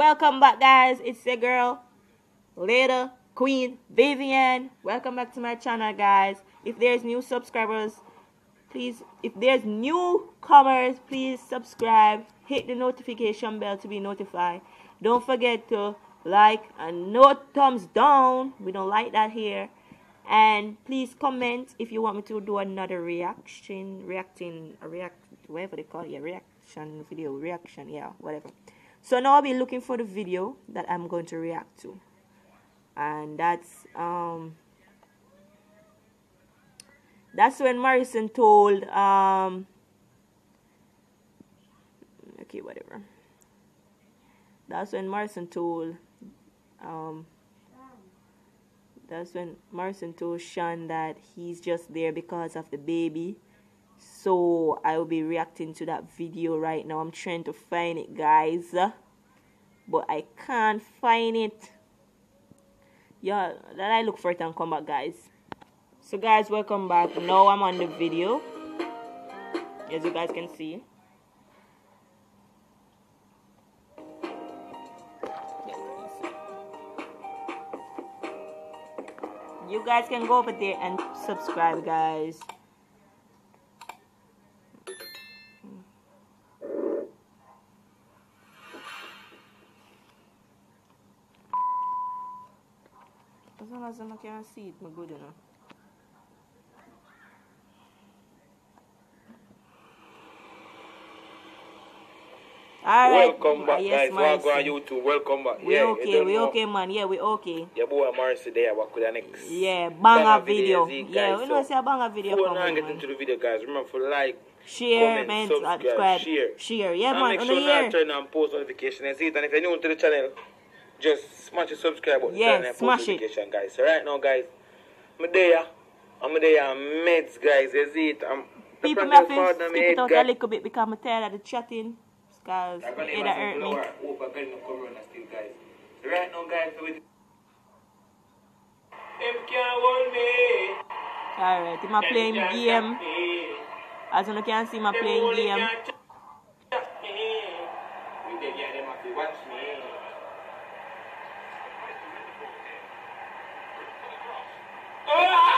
Welcome back, guys. It's your girl, Lil Queen Vivian. Welcome back to my channel, guys. If there's new subscribers, please, if there's newcomers, please subscribe. Hit the notification bell to be notified. Don't forget to like and no thumbs down. We don't like that here. And please comment if you want me to do another reaction, reacting, react, whatever they call it, yeah, reaction video, reaction, yeah, whatever. So now I'll be looking for the video that I'm going to react to. And that's um that's when Morrison told um okay whatever. That's when Morrison told um that's when Morrison told Shan that he's just there because of the baby. So I will be reacting to that video right now. I'm trying to find it, guys. But I can't find it. Yeah, let I look for it and come back, guys. So, guys, welcome back. Now I'm on the video. As you guys can see. You guys can go over there and subscribe, guys. As long as I can see it, I'm good enough. All right. Welcome back, ah, yes, guys. Welcome on YouTube. Welcome back. We yeah, okay, we know. okay, man. Yeah, we okay. Your boy Marcy there. What could the next? Yeah, banger video. is it, Yeah, guys? we know So, say a banger video coming, I get man. into the video, guys, remember for like, Share, comment, subscribe, subscribe, share. share. Yeah, and man, make on sure the turn on post notification and see it. And if you're new to the channel, just smash the subscribe button. On smash it. guys. So right now, guys, I'm there. Ah. I'm there. Ah. I'm meds, guys. You see it. I'm People may have to it out a little bit because I'm tired of the chatting. Because it hurt me. myself lower. Hope I'm getting the corona still, guys. So right now, guys, so with them can't hold me. Alright, I'm playing game. As you can see, I'm playing game. can't stop me. With the girl, them have to watch me. Oh!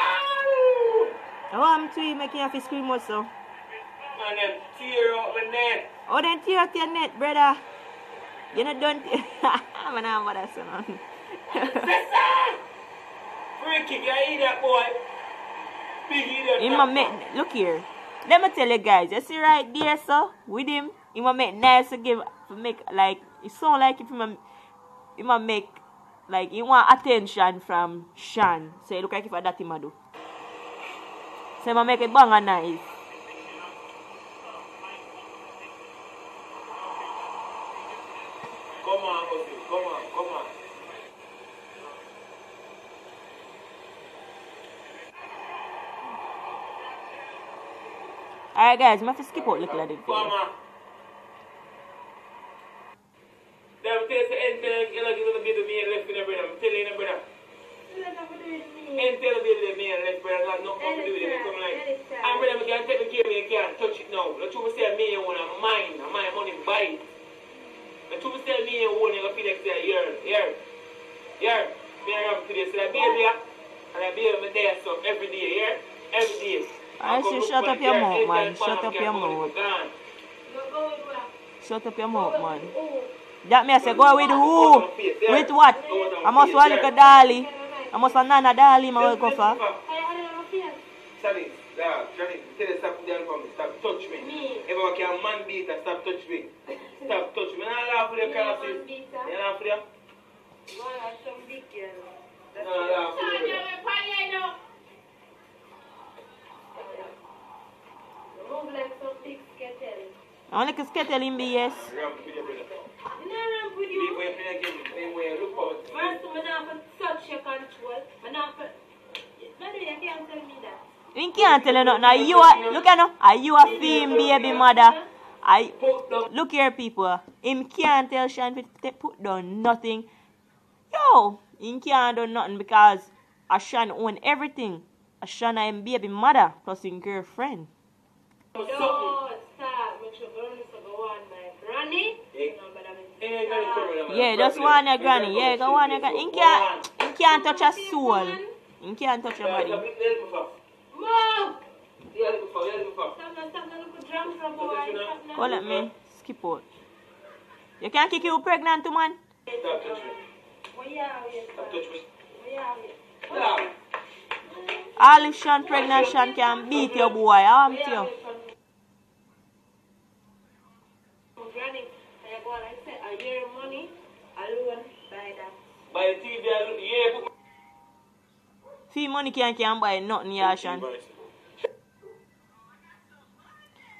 Oh, I'm too making you have to scream also. Man, them tear up my neck. Oh, then tear out your net, brother. You know, don't. I'm not what that's on. Listen! Free kick, you that, boy? Big idiot. In my make, look here. Let me tell you guys, you see right there, so with him, he might make nice to give, to make like it sound like if he might, he might make like he want attention from Shan. So it look like if that him a do. Make it bang and nice. Come on. Come on, come on. Alright guys, I'm going to skip out little of the Come video. on. Them tell say enter, you know, give them the main left in the brother. I'm telling you, brother. Enter the baby, the main left, brother. To do with it. Come like, I'm brother, I can't take the care of it, can't touch it now. The truth say me, you want to mine, and my money buy it. The truth say me, you want to feel like say, here, here, here. Me I am today, so that baby, and uh, that baby, me there, so every day, here, every day. I come say shut up your mouth, man. Shut up your mouth. Shut up your mouth, man. That me I say go with who? With what? I must want look at Dali. I must want Nana Dali, my way go for. Charlie, yeah, Charlie, tell us stop there from me. Stop touch me. Me. If I can man beat and stop touch me. Stop touch me. Nah, laugh with the car, sis. You laugh with them? No, laugh with them. Move like some big skettle. I only can skettle him be yes. Ramp with your brother. You know ramp with Big you. way for you again. Same way, look out. First, I'm not for touch your control. I'm not for... No, no, you can't tell. You a, look at now. Ah, are you a theme baby mother? I look here people. Him can't tell Shan to put down nothing. Yo, he can't do nothing because Ashan own everything. Ashan am baby mother plus his girlfriend. No, Yeah, just one your granny. Yeah, go on your granny. He can't, he can't touch a soul. He can't touch your Yeah, body. look at drunk from boy. Okay, Stop now. Go let me skip out. You can't kick you pregnant, man. Stop touch me. Where you are, where you Stop touch me. Where you are, where you Stop. All if Shan pregnant, Shan can beat your boy. I want Where you. are you from? From Granny, I go on, I say, I hear money, buy that. Buy the TV, yeah, put- Fee money can't can buy nothing, yeah, Shan.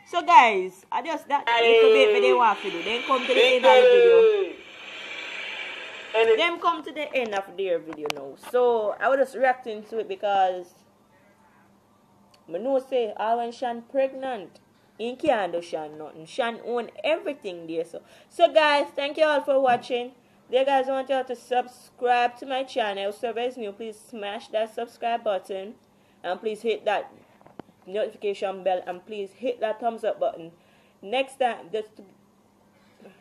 So guys, I just that little bit they want to do. Then come to the end of the video. Them come to the end of their video now. So I was just reacting to it because I know say I when Shan pregnant. He can't do Shan nothing. Shan own everything there. So so guys, thank you all for watching. There guys I want you all to subscribe to my channel. It's new, please smash that subscribe button and please hit that notification bell and please hit that thumbs up button. Next time just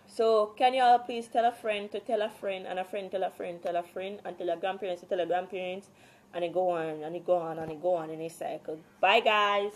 so can you all please tell a friend to tell a friend and a friend tell a friend tell a friend and tell a grandparents to tell a grandparents and it go on and it go on and it go on in a cycle. Bye guys.